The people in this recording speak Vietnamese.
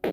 you.